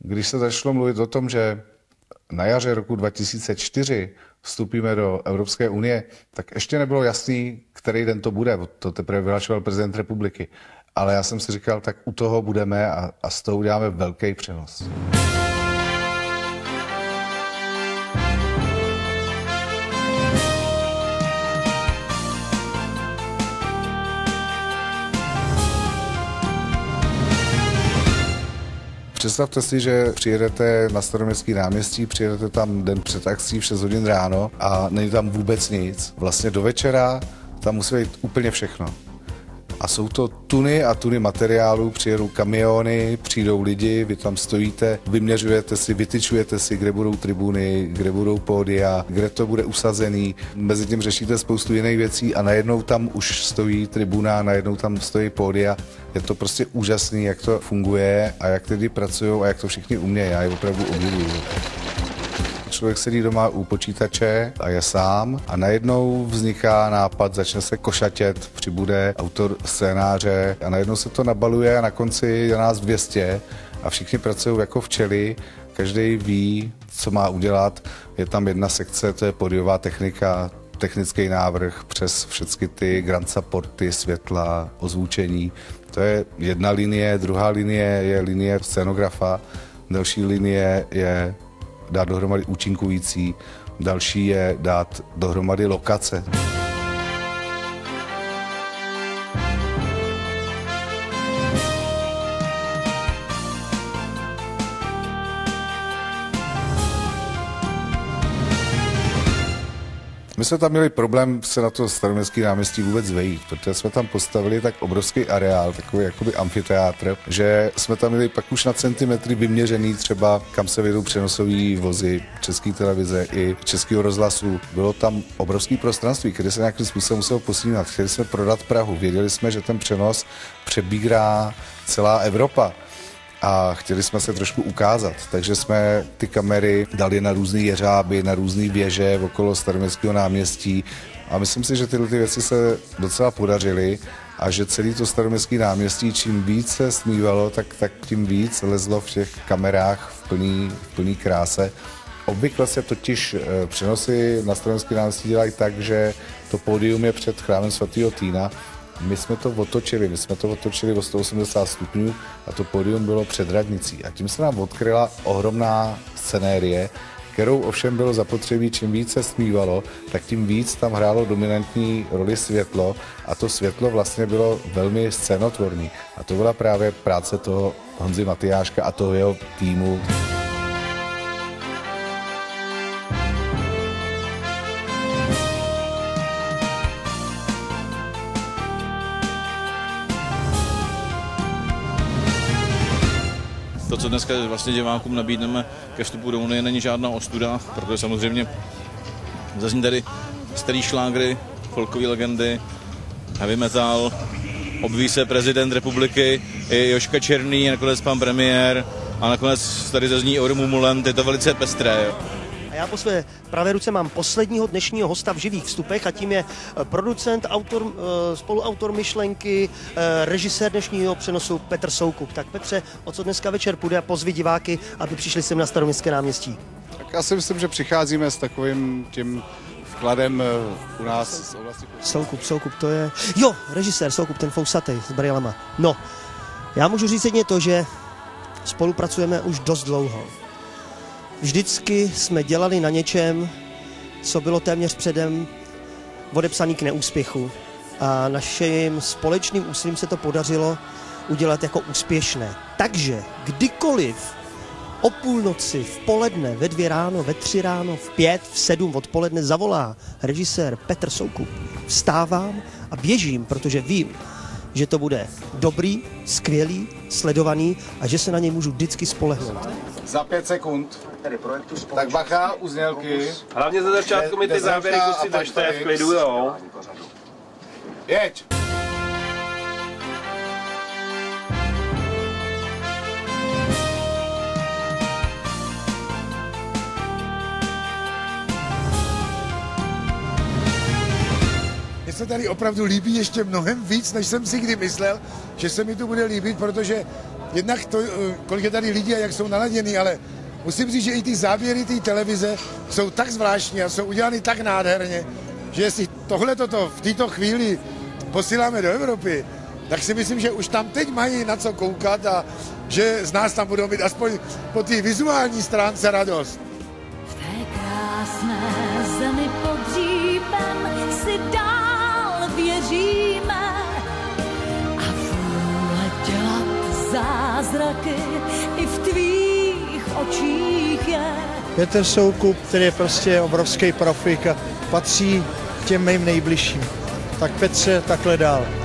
Když se začalo mluvit o tom, že na jaře roku 2004 vstupíme do Evropské unie, tak ještě nebylo jasný, který den to bude. To teprve vyhlašoval prezident republiky. Ale já jsem si říkal, tak u toho budeme a, a z toho uděláme velký přenos. Představte si, že přijedete na staroměstský náměstí, přijedete tam den před akcí v 6 hodin ráno a není tam vůbec nic. Vlastně do večera tam musí být úplně všechno. A jsou to tuny a tuny materiálů, přijedou kamiony, přijdou lidi, vy tam stojíte, vyměřujete si, vytyčujete si, kde budou tribuny, kde budou pódia, kde to bude usazený. Mezi tím řešíte spoustu jiných věcí a najednou tam už stojí tribuna, najednou tam stojí pódia. Je to prostě úžasný, jak to funguje a jak tedy pracují a jak to všichni umějí. Já je opravdu obdivuju člověk sedí doma u počítače a je sám a najednou vzniká nápad, začne se košatět, přibude autor scénáře a najednou se to nabaluje a na konci je nás 200 a všichni pracují jako včely, každý ví, co má udělat. Je tam jedna sekce, to je podiová technika, technický návrh přes všechny ty grand supporty, světla, ozvučení. To je jedna linie, druhá linie je linie scenografa, další linie je dát dohromady účinkující, další je dát dohromady lokace. My jsme tam měli problém se na to staroměstský náměstí vůbec vejít, protože jsme tam postavili tak obrovský areál, takový jakoby amfiteátr, že jsme tam měli pak už na centimetry vyměřený třeba, kam se vedou přenosové vozy české televize i českého rozhlasu. Bylo tam obrovský prostranství, které se nějakým způsobem muselo posílat. Chtěli jsme prodat Prahu, věděli jsme, že ten přenos přebírá celá Evropa a chtěli jsme se trošku ukázat, takže jsme ty kamery dali na různé jeřáby, na různé věže okolo staroměstského náměstí. A myslím si, že tyhle ty věci se docela podařily a že celý to staroměstské náměstí, čím víc se smívalo, tak, tak tím víc lezlo v těch kamerách v plný, v plný kráse. Obvykle se totiž eh, přenosy na staroměstské náměstí dělají tak, že to pódium je před chrámem svatého Týna my jsme to otočili, my jsme to otočili o 180 stupňů a to pódium bylo před radnicí. A tím se nám odkryla ohromná scenérie, kterou ovšem bylo zapotřebí, čím víc se smívalo, tak tím víc tam hrálo dominantní roli světlo a to světlo vlastně bylo velmi scénotvorný. A to byla právě práce toho Honzy Matyáška a toho jeho týmu. Co dneska vlastně divákům nabídneme ke vstupu do Unie, není žádná ostuda, protože samozřejmě zazní tady starý šlágry, folkové legendy, heavy metal, obví se prezident republiky, i Joška Černý, nakonec pan premiér a nakonec tady zazní Ormu Mulem, je to velice pestré. Jo. A já po své pravé ruce mám posledního dnešního hosta v živých vstupech a tím je eh, producent, autor, eh, spoluautor myšlenky, eh, režisér dnešního přenosu Petr Soukup. Tak Petře, o co dneska večer půjde a pozvi diváky, aby přišli sem na Staroměstské náměstí? Tak já si myslím, že přicházíme s takovým tím vkladem u nás z oblasti... Soukup, Soukup, to je... Jo, režisér Soukup, ten fousatej s brýlema. No, já můžu říct jedně to, že spolupracujeme už dost dlouho. Vždycky jsme dělali na něčem, co bylo téměř předem odepsaný k neúspěchu. A naším společným úsilím se to podařilo udělat jako úspěšné. Takže kdykoliv o půlnoci, v poledne, ve dvě ráno, ve tři ráno, v pět, v sedm odpoledne zavolá režisér Petr Soukup. Vstávám a běžím, protože vím, že to bude dobrý, skvělý, sledovaný a že se na něj můžu vždycky spolehnout. Za pět sekund. Tak bacha, uznělky. Hlavně za začátku mi ty záběry kusy držte v klidu, jo. Jeď! Se tady opravdu líbí ještě mnohem víc, než jsem si kdy myslel, že se mi tu bude líbit, protože jednak to, eh, kolik je tady lidí a jak jsou naladěný, ale musím říct, že i ty záběry té televize jsou tak zvláštní a jsou udělány tak nádherně, že jestli tohle toto v této chvíli posíláme do Evropy, tak si myslím, že už tam teď mají na co koukat a že z nás tam budou mít aspoň po té vizuální stránce radost. Zázraky i v tvých očích je. Petr Soukup, který je prostě obrovský profik a patří těm mým nejbližším. Tak Petře, takhle dál.